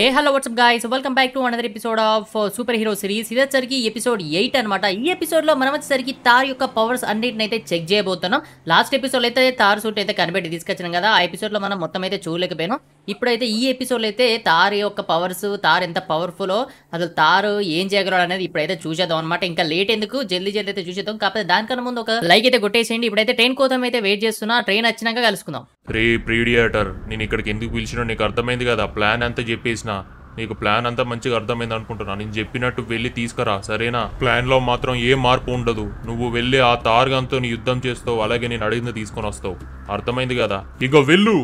Hey hello what's up guys welcome back to another episode of super series ఇది వచ్చరికి episode eight అనమాట ఈ ఎపిసోడ్లో మనం వచ్చేసరికి తార్ యొక్క పవర్స్ అన్నిటిని అయితే చెక్ చేయబోతున్నాం. లాస్ట్ ఎపిసోడ్ అయితే తార్ సూట్ అయితే కనిపెట్టి తీసుకొచ్చినాం కదా. ఆ ఎపిసోడ్లో మనం మొత్తం అయితే చూడలేకపోయినాం. ఇప్పుడైతే ఈ ఎపిసోడ్ అయితే తార్ యొక్క పవర్స్ తార్ ఎంత పవర్ఫుల్ అసలు తారు ఏం చేయగలడు అనేది ఇప్పుడైతే చూసేద్దాం అనమాట ఇంకా లేట్ ఎందుకు? జల్దీ జల్దీ అయితే చూసేద్దాం. కాకపోతే దానికన్నా ముందు ఒక లైక్ అయితే కొట్టేసేయండి. ఇప్పుడైతే ట్రైన్ కోసం అయితే వెయిట్ చేస్తున్నా. ట్రైన్ వచ్చినాక కలుసుకుందాం. రే ప్రీడియేటర్ నేను ఇక్కడికి ఎందుకు పిలిచినా నీకు అర్థమైంది కదా. ప్లాన్ అంతా చెప్పేసి చెప్పేసిన నీకు ప్లాన్ అంతా మంచిగా అర్థమైంది అనుకుంటున్నా. నేను చెప్పినట్టు వెళ్ళి తీసుకురా సరేనా? ప్లాన్లో మాత్రం ఏ మార్పు ఉండదు. నువ్వు వెళ్ళి ఆ తార్గంతో నీ యుద్ధం చేస్తావు అలాగే నేను అడిగింది తీసుకొని వస్తావు. అర్థమైంది కదా? ఇక వెళ్ళు!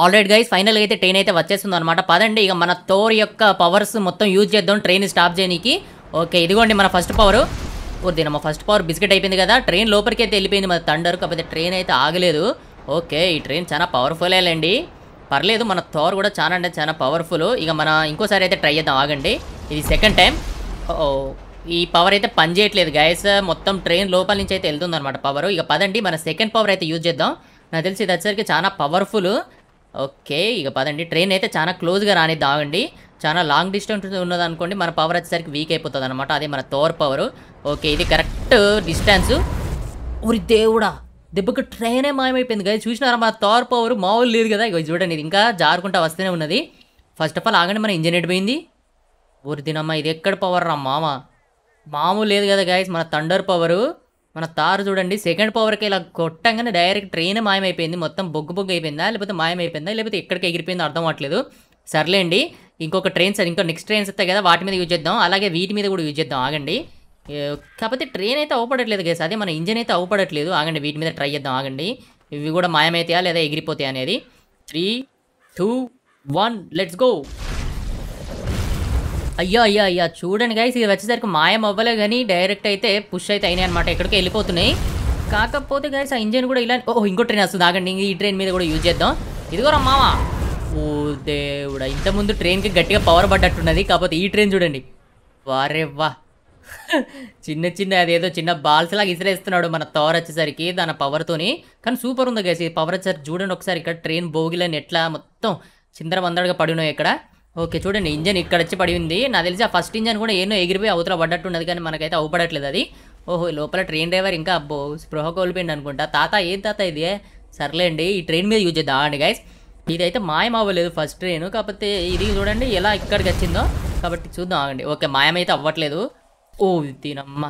ఆల్రెడీ గైస్ ఫైనల్ అయితే ట్రైన్ అయితే వచ్చేస్తుంది అనమాట పదండి ఇక మన తోర్ యొక్క పవర్స్ మొత్తం యూజ్ చేద్దాం ట్రైన్ స్టాప్ చేయడానికి ఓకే ఇదిగోండి మన ఫస్ట్ పవర్ ఓ మా ఫస్ట్ పవర్ బిస్కెట్ అయిపోయింది కదా? ట్రైన్ లోపలికి అయితే వెళ్ళిపోయింది మన తండర్ కాకపోతే ట్రైన్ అయితే ఆగలేదు. ఓకే ఈ ట్రైన్ చాలా పవర్ఫుల్ లేండి. పర్లేదు మన థోర్ కూడా చాలా అంటే చాలా పవర్ఫుల్ ఇక మన ఇంకోసారి అయితే ట్రై చేద్దాం ఆగండి. ఇది సెకండ్ టైం ఓ ఈ పవర్ అయితే పని చేయట్లేదు గైస్ మొత్తం ట్రైన్ లోపల నుంచి అయితే వెళ్తుంది అనమాట పవర్ ఇక పదండి మన సెకండ్ పవర్ అయితే యూజ్ చేద్దాం. నాకు తెలిసి ఇది వచ్చేసరికి చాలా పవర్ఫుల్ ఓకే ఇక పదండి. ట్రైన్ అయితే చాలా క్లోజ్గా రానిద్దాం ఆగండి. చాలా లాంగ్ డిస్టెన్స్ ఉన్నది అనుకోండి మన పవర్ వచ్చేసరికి వీక్ అయిపోతుంది అనమాట అదే మన తోర్ పవర్ ఓకే ఇది కరెక్ట్ డిస్టెన్స్ ఊరి దేవుడా. దెబ్బకి ట్రైనే మాయమైపోయింది కదా చూసినారా? మన థార్ పవర్ మామూలు లేదు కదా. ఇగో చూడండి ఇది ఇంకా జారుకుంటా వస్తూనే ఉన్నది. ఫస్ట్ ఆఫ్ ఆల్ ఆగండి మన ఇంజన్ ఎడిపోయింది ఊరి దినమ్మా ఇది ఎక్కడ పవర్ రా మామ? మామూలు లేదు కదా గాయస్ మన థండర్ పవరు మన తారు చూడండి. సెకండ్ పవర్కి ఇలా కొట్టంగానే డైరెక్ట్ ట్రైన్ మాయమైపోయింది. మొత్తం బొగ్గు బొగ్గు అయిపోయిందా? లేకపోతే మాయమైపోయిందా? లేకపోతే ఎక్కడికి ఎగిరిపోయిందో అర్థం అవ్వట్లేదు. సర్లేండి ఇంకొక ట్రైన్స్ ఇంకో నెక్స్ట్ ట్రైన్స్ వస్తాయి కదా వాటి మీద యూజ్ చేద్దాం. అలాగే వీటి మీద కూడా యూజ్ చేద్దాం. ఆగండి. కాకపోతే ట్రైన్ అయితే అవ్వపడట్లేదు గైస్ అదే మన ఇంజన్ అయితే అవ్వపడట్లేదు ఆగండి వీటి మీద ట్రై చేద్దాం ఆగండి. ఇవి కూడా మాయమైతాయా లేదా ఎగిరిపోతాయా అనేది. Three two one let's go అయ్యో అయ్యో అయ్యా చూడండి గైస్ ఇది వచ్చేసరికి మాయం అవ్వలే కానీ డైరెక్ట్ అయితే పుష్ అయితే అయినాయి అనమాట ఎక్కడికి వెళ్ళిపోతున్నాయి. కాకపోతే గైస్ ఆ ఇంజన్ కూడా ఇలా ఓ ఇంకో ట్రైన్ వస్తుంది. ఆగండి ఈ ట్రైన్ మీద కూడా యూజ్ చేద్దాం. ఇదిగోరా మావా. ఓ దేవుడా ఇంతకుముందు ట్రైన్కి గట్టిగా పవర్ పడ్డట్టున్నది. కాకపోతే ఈ ట్రైన్ చూడండి. వారే వా. చిన్న చిన్న అదేదో చిన్న బాల్స్ లాగా ఇసిరేస్తున్నాడు మన పవర్ వచ్చేసరికి దాని పవర్తోని కానీ సూపర్ ఉంది గైస్ ఈ పవర్ వచ్చేసరికి చూడండి ఒకసారి ఇక్కడ ట్రైన్ బోగిలని ఎట్లా మొత్తం చిందరవందరగా పడి ఉన్నాయి ఇక్కడ. ఓకే చూడండి ఇంజన్ ఇక్కడ వచ్చి పడి ఉంది. నాకు తెలిసి ఆ ఫస్ట్ ఇంజన్ కూడా ఏనో ఎగిరిపోయి అవతల పడ్డట్టున్నది కానీ మనకైతే అవుపడట్లేదు అది. ఓహో లోపల ట్రైన్ డ్రైవర్ ఇంకా అబ్బో స్పృహ కోల్పోయింది అనుకుంటా. తాత ఏం తాత ఇది? సర్లేండి ఈ ట్రైన్ మీద యూజ్ చేద్దాం అండి గైస్ ఇదైతే మాయం అవ్వలేదు ఫస్ట్ ట్రైన్ కాకపోతే ఇది చూడండి ఎలా ఇక్కడికి వచ్చిందో. కాబట్టి చూద్దాం ఆగండి. ఓకే మాయమైతే అవ్వట్లేదు. ఓ తినమ్మ.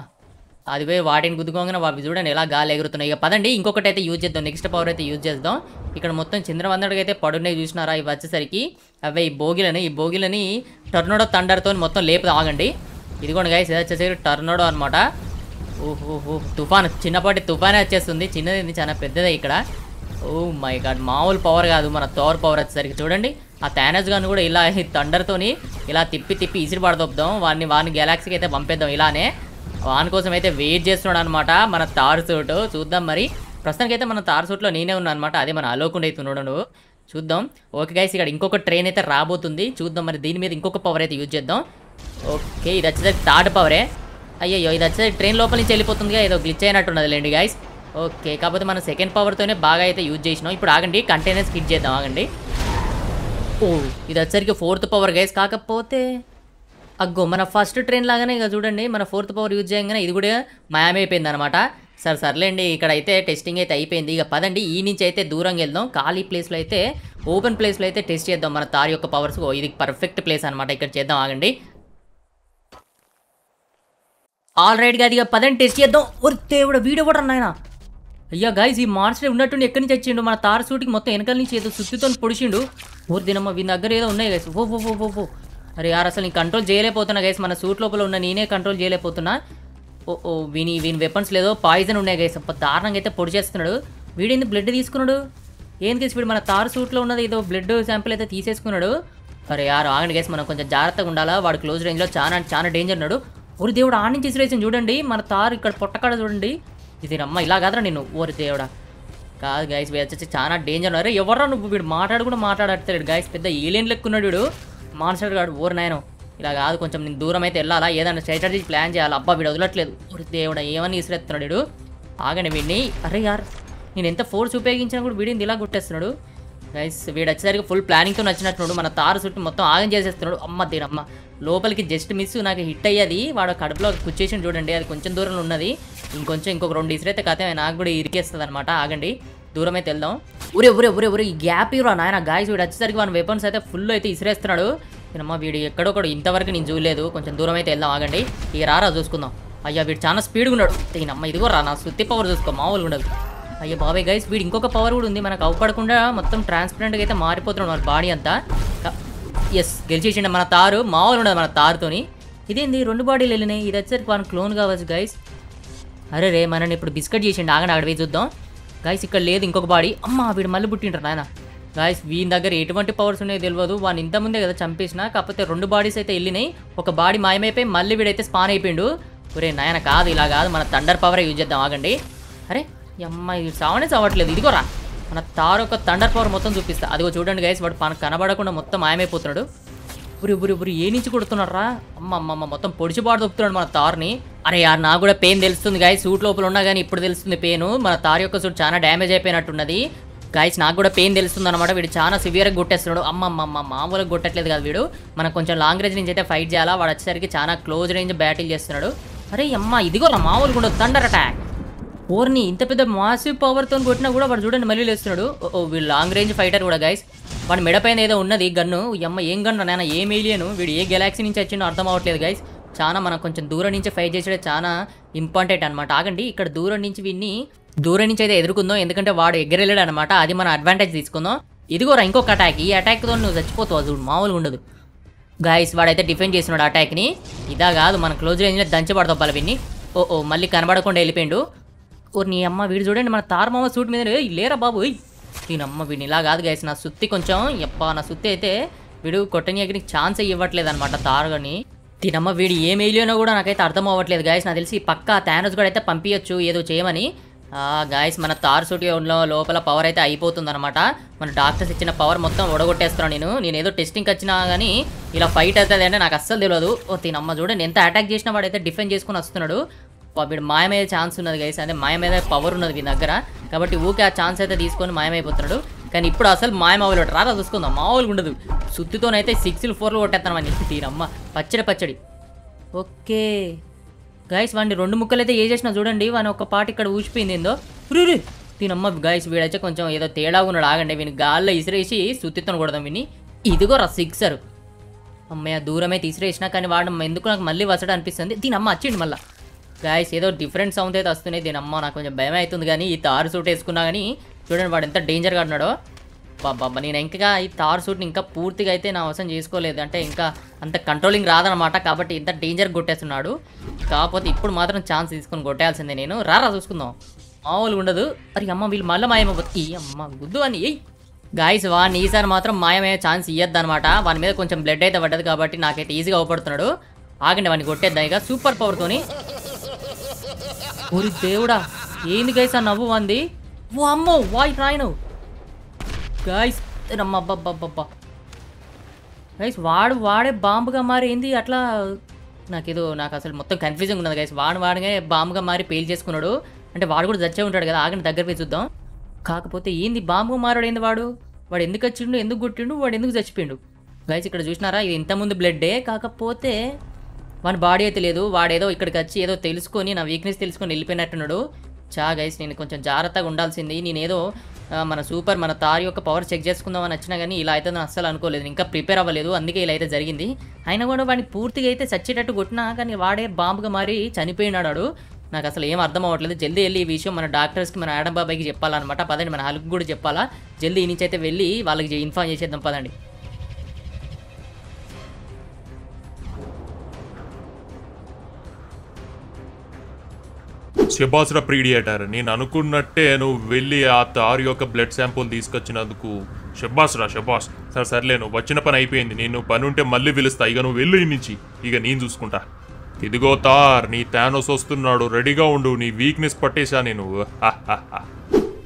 అది పోయి వాటిని గుద్దుకోగానే అవి చూడండి ఎలా గాలి ఎగురుతున్నాయి. ఇక పదండి ఇంకొకటి అయితే యూజ్ చేద్దాం. నెక్స్ట్ పవర్ అయితే యూజ్ చేద్దాం. ఇక్కడ మొత్తం చంద్రవందడికి అయితే పడున్నాయి చూసినారా? ఇవి వచ్చేసరికి అవే ఈ బోగిలని ఈ బోగిలని టర్నోడో తండర్తో మొత్తం లేపు ఆగండి. ఇదిగోండి గైస్ ఇది వచ్చేసరికి టర్నోడో అనమాట ఓహో తుఫాన్. చిన్నపాటి తుఫానే వచ్చేస్తుంది. చిన్నది చాలా పెద్దదే ఇక్కడ. ఓ మై గాడ్ మామూలు పవర్ కాదు. మన తోర్ పవర్ వచ్చేసరికి. చూడండి. ఆ థానస్ గన్ కూడా ఇలా తండర్తోని ఇలా తిప్పి తిప్పి ఇసిరి పడదొప్పుదాం వాడిని వాడిని గెలాక్సీకి అయితే పంపేద్దాం ఇలానే. వాని కోసం అయితే వెయిట్ చేస్తున్నాడు అనమాట మన తార్ సూట్ చూద్దాం మరి. ప్రస్తుతానికి అయితే మన తార్ సూట్లో నేనే ఉన్నా అనమాట అదే మన అలోకుండా అయితే నువ్వు చూద్దాం. ఓకే గైస్ ఇక్కడ ఇంకొక ట్రైన్ అయితే రాబోతుంది. చూద్దాం మరి దీని మీద ఇంకొక పవర్ అయితే యూజ్ చేద్దాం. ఓకే ఇది వచ్చేసరికి థర్డ్ పవరే అయ్యయ్యో ఇది వచ్చేసరికి ట్రైన్ లోపల నుంచి వెళ్ళిపోతుందిగా ఏదో గ్లిచ్ అయినట్టున్నది లేండి గైస్ ఓకే కాకపోతే మనం సెకండ్ పవర్తోనే బాగా అయితే యూజ్ చేసినాం. ఇప్పుడు ఆగండి కంటైనర్స్ కిట్ చేద్దాం. ఆగండి. ఓ ఇది వచ్చరికి ఫోర్త్ పవర్ గైస్ కాకపోతే అగ్గో మన ఫస్ట్ ట్రైన్ లాగానే ఇక చూడండి మన ఫోర్త్ పవర్ యూజ్ చేయగానే ఇది కూడా మాయమైపోయింది అనమాట సరే సర్లేండి ఇక్కడ అయితే టెస్టింగ్ అయితే అయిపోయింది. ఇక పదండి ఈ నుంచి అయితే దూరంగా వెళ్దాం. ఖాళీ ప్లేస్లో అయితే ఓపెన్ ప్లేస్లో అయితే టెస్ట్ చేద్దాం మన తార్ యొక్క పవర్స్ ఇది పర్ఫెక్ట్ ప్లేస్ అనమాట ఇక్కడ చేద్దాం ఆగండి. ఆల్ అది ఇక పదండి టెస్ట్ చేద్దాం. ఒరి దేవుడు వీడియో కూడా నాయన? అయ్యా గాయస్ ఈ మాన్స్టర్ ఉన్నట్టుండి ఎక్కడి నుంచి వచ్చిండు? మన తార్ సూటికి మొత్తం వెనకాల నుంచి ఏదో సుత్తితో పొడిచిండు. ఊరు దినమ్మ వీని దగ్గర ఏదో ఉన్నాయి గైస్ ఓ ఓ ఓ ఓ అరే యార్ అసలు నేను కంట్రోల్ చేయలేకపోతున్నా గైస్ మన సూట్ లోపల ఉన్న నేనే కంట్రోల్ చేయలేకపోతున్నా. ఓ ఓ వీని వీని వెపన్స్ లేదో పాయిజన్ ఉన్నాయి గైస్ దారుణంగా అయితే పొడి చేస్తున్నాడు. వీడింది బ్లడ్ తీసుకున్నాడు? ఏం తీసి వీడు మన తారు సూట్లో ఉన్నది ఏదో బ్లడ్ శాంపిల్ అయితే తీసేసుకున్నాడు. అరే యార్ ఆగండి గైస్ మనం కొంచెం జాగ్రత్తగా ఉండాలా? వాడు క్లోజ్ రేంజ్లో చాలా చాలా డేంజర్ ఉన్నాడు. ఒరి దేవుడు ఆ నుంచి ఇసిరేసాను చూడండి. మన తారు ఇక్కడ పొట్టకాడ చూడండి. ఇది అమ్మ ఇలా కాదురా నేను ఓరి దేవుడా. కాదు గైస్ వీడు వచ్చేసి చాలా డేంజర్ ఉన్నారు. ఎవరా నువ్వు? వీడు మాట్లాడు కూడా మాట్లాడట్లేడు గైస్ పెద్ద ఏలియన్ లెక్కున్నాడు వీడు. మాన్స్టర్ గాడు ఓర్ నాయన. ఇలా కాదు కొంచెం నేను దూరం అయితే వెళ్ళాలా? ఏదైనా స్ట్రాటజీ ప్లాన్ చేయాలి? అబ్బా వీడు వదలట్లేదు. ఓరి దేవుడా ఏమని ఇసిరేస్తున్నాడు వీడు? ఆగండి వీడిని. అరే యార్ నేను ఎంత ఫోర్స్ ఉపయోగించినా కూడా వీడింది ఇలా గుట్టేస్తున్నాడు గైస్ వీడు వచ్చేసరికి ఫుల్ ప్లానింగ్తో నచ్చినట్టున్నాడు మన తారు చుట్టూ మొత్తం ఆగం చేసేస్తున్నాడు. అమ్మ దీనమ్మ లోపలికి జస్ట్ మిస్ నాకు హిట్ అయ్యేది. వాడు కడుపులో కుచ్చేసి చూడండి. అది కొంచెం దూరంలో ఉన్నది. ఇంకొంచెం ఇంకొక రెండు ఇసురైతే కథ నాకు కూడా ఇరికేస్తుంది అనమాట ఆగండి. దూరం అయితే వెళ్దాం. ఊరే ఊరే ఊరే ఊరే ఈ గ్యాప్ ఇవ్వరా నాయన. గాయస్ వీడు వచ్చేసరికి మన వెపన్స్ అయితే ఫుల్ అయితే ఇసిరేస్తున్నాడు. అమ్మ వీడు ఎక్కడొకడు ఇంతవరకు నేను చూడలేదు. కొంచెం దూరం అయితే వెళ్దాం. ఆగండి. ఇక రారా చూసుకుందాం. అయ్యా వీడు చాలా స్పీడ్గా ఉన్నాడు. అమ్మ ఇదిగో రా నా సుత్తి పవర్ చూసుకో. మామూలుగా ఉండదు. అయ్యో బాబాయ్ గైస్ వీడు ఇంకొక పవర్ కూడా ఉంది. మనకు అవపడకుండా మొత్తం ట్రాన్స్పరెంట్గా అయితే మారిపోతున్నాడు మన బాడీ అంతా. ఎస్ గెలిచేసిండు మన తారు. మామూలు ఉండదు మన తారుతోని. ఇదేంది? రెండు బాడీలు వెళ్ళినాయి. ఇది వచ్చేసరికి మన క్లోన్ కావచ్చు గైస్ అరే రే మనని ఇప్పుడు బిస్కెట్ చేసిండు. ఆగండి అక్కడ పోయి చూద్దాం. గాయస్ ఇక్కడ లేదు ఇంకొక బాడీ. అమ్మ వీడు మళ్ళీ పుట్టింటారు నాయన. గాయస్ వీని దగ్గర ఎటువంటి పవర్స్ ఉన్నాయో తెలియదు వాడిని ఇంత ముందే కదా చంపేసిన కాకపోతే రెండు బాడీస్ అయితే వెళ్ళినాయి. ఒక బాడీ మాయమైపోయి మళ్ళీ వీడైతే స్పాన్ అయిపోయిండు. ఒరే నాయన కాదు ఇలా కాదు. మన థండర్ పవరే యూజ్ చేద్దాం. ఆగండి. అరే అమ్మాయి ఇది సావనే చావట్లేదు. ఇదిగోరా మన తారొక ఒక థండర్ పవర్ మొత్తం చూపిస్తా. అదిగో చూడండి గైస్ వాడు మనకు కనబడకుండా మొత్తం మాయమైపోతున్నాడు. ఉరి ఉరి ఉరి ఏ నుంచి కొడుతున్నారా అమ్మ అమ్మ అమ్మ మొత్తం పొడిచిబాటు దొప్పుతున్నాడు మన తార్ని. అరే యార్ నాకు కూడా పెయిన్ తెలుస్తుంది గాయస్ సూట్ లోపల ఉన్నా కానీ ఇప్పుడు తెలుస్తుంది పెయిన్ మన తార్ యొక్క సూట్ చాలా డ్యామేజ్ అయిపోయినట్టున్నది. గాయస్ నాకు కూడా పెయిన్ తెలుస్తుంది అనమాట వీడు చాలా సివియర్గా కొట్టేస్తున్నాడు. అమ్మ అమ్మ అమ్మ మామూలుగా కొట్టట్లేదు కదా వీడు. మనం కొంచెం లాంగ్ రేంజ్ నుంచి అయితే ఫైట్ చేయాలా? వాడు వచ్చేసరికి చాలా క్లోజ్ రేంజ్ బ్యాటిల్ చేస్తున్నాడు. అరే అమ్మ ఇదిగో మామూలుగా ఉండదు. థండర్ అటాక్ ఓర్ని ఇంత పెద్ద మాసివ్ పవర్తో కొట్టినా కూడా వాడు చూడండి మళ్ళీ లేస్తున్నాడు. ఓ, వీడు లాంగ్ రేంజ్ ఫైటర్ కూడా గైస్ వాడి మెడ పైన ఏదో ఉన్నది గన్ను. అమ్మ ఏం గన్ను నాయన ఏం ఏలియను వీడు ఏ గెలాక్సీ నుంచి వచ్చిందో అర్థం అవ్వట్లేదు గైస్ చాలా మనం కొంచెం దూరం నుంచి ఫైట్ చేసేది చాలా ఇంపార్టెంట్ అనమాట ఆగండి ఇక్కడ దూరం నుంచి వీడిని దూరం నుంచి అయితే ఎదుర్కొందాం. ఎందుకంటే వాడు ఎగ్గరెళ్ళాడు అనమాట అది మన అడ్వాంటేజ్ తీసుకుందాం. ఇదిగోరా ఇంకొక అటాక్ ఈ అటాక్తో నువ్వు చచ్చిపోతావు చూడు మామూలుగా ఉండదు. గాయస్ వాడైతే డిఫెండ్ చేసినాడు అటాక్ని ఇదా కాదు మన క్లోజ్ రేంజ్లో దంచబడతావు పడతాం విన్ని ఓ ఓ మళ్ళీ కనబడకుండా వెళ్ళిపోయిండు. ఓ నీ అమ్మ వీడు చూడండి మన తారమామ సూట్ మీద లేరా బాబు ఏయ్. అమ్మ వీడిని ఇలా కాదు గాయస్ నా సుత్తి కొంచెం ఎప్ప నా సుత్తి అయితే వీడు కొట్టనీయకి ఛాన్స్ ఇవ్వట్లేదు అనమాట తారగని తినమ్మ వీడు ఏం వేయలేనో కూడా నాకైతే అర్థం అవ్వట్లేదు గాయస్ నాకు తెలిసి పక్క థానోస్ కూడా అయితే పంపించచ్చు ఏదో చేయమని. గాయస్ మన తార్ సూటిలో లోపల పవర్ అయితే అయిపోతుంది అనమాట మన డాక్టర్స్ ఇచ్చిన పవర్ మొత్తం ఒడగొట్టేస్తున్నాను నేను. నేను ఏదో టెస్టింగ్కి వచ్చినా కానీ ఇలా ఫైట్ అవుతుంది అంటే నాకు అస్సలు తెలియదు ఓ తినమ్మ చూడండి ఎంత అటాక్ చేసినా వాడైతే డిఫెండ్ చేసుకుని వస్తున్నాడు. వీడు మాయమయ్యే ఛాన్స్ ఉన్నది గైస్ అంటే మాయమేద పవర్ ఉన్నది వీని దగ్గర. కాబట్టి ఊకే ఆ ఛాన్స్ అయితే తీసుకొని మాయమైపోతున్నాడు కానీ ఇప్పుడు అసలు మాయమవ్వలేడు రారా చూసుకుందాం. మామూలుగా ఉండదు. సుత్తితోనైతే సిక్స్లు ఫోర్లు కొట్టేస్తాను అని తీరమ్మ. పచ్చడి పచ్చడి. ఓకే. గైస్ వాడిని రెండు ముక్కలు అయితే ఏ చేసినా చూడండి. వాని ఒక పాట ఇక్కడ ఊసిపోయింది ఏందో. రే తినమ్మ గైస్ వీడైతే కొంచెం ఏదో తేడా ఉన్నాడు. ఆగండి వీని గాల్లో ఇసిరేసి సుత్తితో కొడదాం విని ఇదిగో రా సిక్సర్ అమ్మయ్య దూరమే తీసిరేసినా కానీ వాడు ఎందుకు నాకు మళ్ళీ వసడం అనిపిస్తుంది. దీని అమ్మ వచ్చిండి మళ్ళీ. గాయస్ ఏదో డిఫరెంట్ సౌండ్ అయితే వస్తున్నాయి. దీని అమ్మ నాకు కొంచెం భయం అవుతుంది కానీ ఈ తారు సూట్ వేసుకున్నా కానీ చూడండి వాడు ఎంత డేంజర్గా ఉన్నాడో. బాబా నేను ఇంకా ఈ తార్ సూట్ని ఇంకా పూర్తిగా అయితే నా అవసరం చేసుకోలేదు. అంటే ఇంకా అంత కంట్రోలింగ్ రాదనమాట కాబట్టి ఇంత డేంజర్ కొట్టేస్తున్నాడు. కాకపోతే ఇప్పుడు మాత్రం ఛాన్స్ తీసుకొని కొట్టేయాల్సిందే నేను. రారా చూసుకుందాం. మామూలుగా ఉండదు. అరే అమ్మ వీళ్ళు మళ్ళీ మాయమైపోతుంది ఈ అమ్మ గుద్దు అని. గాయస్ వాడిని ఈసారి మాత్రం మాయమయ్యే ఛాన్స్ ఇయ్యద్దు అనమాట వాని మీద కొంచెం బ్లడ్ అయితే పడ్డది కాబట్టి నాకైతే ఈజీగా అవపడుతున్నాడు. ఆగండి వాడిని కొట్టేద్దాం ఇక. సూపర్ పవర్తోని ఓరి దేవుడా ఏంది గైస్ ఆ నవ్వు అంది? ఓ అమ్మో వాయి రాయను. గైస్ అమ్మబ్బబ్బబ్బబ్బా గైస్ వాడు వాడే బాంబుగా మారి ఏంది? అట్లా నాకేదో నాకు అసలు మొత్తం కన్ఫ్యూజింగ్ ఉన్నది గైస్. వాడు వాడిగా బాంబుగా మారి పేల్ చేసుకున్నాడు. అంటే వాడు కూడా చచ్చే ఉంటాడు కదా ఆగండి దగ్గర పోయి చూద్దాం. కాకపోతే ఏంది బాంబుగా మారాడు ఏంది వాడు? వాడు ఎందుకు వచ్చిండు ఎందుకు కొట్టిండు వాడు ఎందుకు చచ్చిపోయిండు? గైస్ ఇక్కడ చూసినారా? ఇది ఇంతకుముందు బ్లడ్డే కాకపోతే వాని బాడీ అయితే లేదు వాడేదో ఇక్కడికి వచ్చి ఏదో తెలుసుకొని నా వీక్నెస్ తెలుసుకొని వెళ్ళిపోయినట్టున్నాడు. చా గైస్ నేను కొంచెం జాగ్రత్తగా ఉండాల్సింది. నేనేదో మన సూపర్ మన తారి యొక్క పవర్ చెక్ చేసుకుందామని వచ్చినా కానీ ఇలా అయితే నేను అస్సలు అనుకోలేదు. ఇంకా ప్రిపేర్ అవ్వలేదు. అందుకే ఇలా అయితే జరిగింది. అయినా కూడా వాడిని పూర్తిగా అయితే చచ్చేటట్టు కొట్టినా కానీ వాడే బాంబుగా మారి చనిపోయినాడు నాకు అసలు ఏం అర్థం అవ్వట్లేదు. జల్దీ వెళ్ళి ఈ విషయం మన డాక్టర్స్కి మన ఆడం బాబాయ్కి చెప్పాలన్నమాట. పదండి మన హల్క్ కూడా చెప్పాలా? జల్దీ ఈ నుంచి అయితే వెళ్ళి వాళ్ళకి ఇన్ఫార్మ్ చేసేద్దాం పదండి. శబాస్ర ప్రీడియేటర్ నేను అనుకున్నట్టే నువ్వు వెళ్ళి ఆ తారు యొక్క బ్లడ్ శాంపుల్ తీసుకొచ్చినందుకు. షబాస్రా షబాస్ సరే సర్లే నువ్వు వచ్చిన పని అయిపోయింది. నేను పని ఉంటే మళ్ళీ పిలుస్తా. ఇక నువ్వు వెళ్ళి నుంచి. ఇక నేను చూసుకుంటా. ఇదిగో తార్ నీ థానోస్ వస్తున్నాడు. రెడీగా ఉండు. నీ వీక్నెస్ పట్టేశా నేను.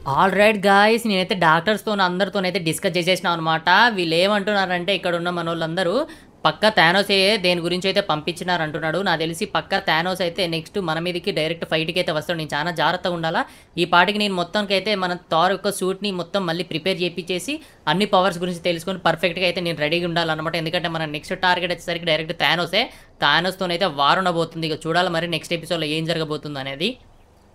ఆల్ రైట్ గాయస్ నేనైతే డాక్టర్స్తో అందరితోనైతే డిస్కస్ చేసేసిన అనమాట వీళ్ళు ఏమంటున్నారంటే ఇక్కడ ఉన్న మన వాళ్ళందరూ పక్క థానోసే దేని గురించి అయితే పంపించినారు అంటున్నాడు నాకు తెలిసి పక్క థానోస్ అయితే నెక్స్ట్ మన మీదకి డైరెక్ట్ ఫైట్కి అయితే వస్తాడు. నేను చాలా జాగ్రత్తగా ఉండాలా? ఈ పాటికి నేను మొత్తానికి అయితే మన తార్ యొక్క సూట్ని మొత్తం మళ్ళీ ప్రిపేర్ చేయించేసి అన్ని పవర్స్ గురించి తెలుసుకొని పర్ఫెక్ట్గా అయితే నేను రెడీగా ఉండాలన్నమాట. ఎందుకంటే మన నెక్స్ట్ టార్గెట్ వచ్చేసరికి డైరెక్ట్ థానోసే. థానోస్తోనైతే వారుండబోతుంది ఇక చూడాలి మరి నెక్స్ట్ ఎపిసోడ్లో ఏం జరగబోతుంది అనేది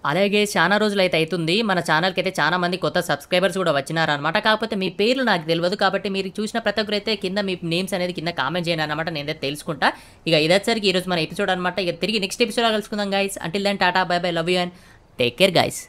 అలాగే చాలా రోజులు అయితే అవుతుంది మన ఛానల్కి అయితే చాలా మంది కొత్త సబ్స్క్రైబర్స్ కూడా వచ్చినారనమాట కాకపోతే మీ పేర్లు నాకు తెలియదు కాబట్టి మీరు చూసిన ప్రతి ఒక్కరు అయితే కింద మీ నేమ్స్ అనేది కింద కామెంట్ చేయండి అనమాట నేనైతే తెలుసుకుంటా. ఇక ఇదొచ్చరికి ఈరోజు మన ఎపిసోడ్ అనమాట ఇక తిరిగి నెక్స్ట్ ఎపిసోడ్ కలుసుకుందాం guys until then tata bye bye love you and take care guys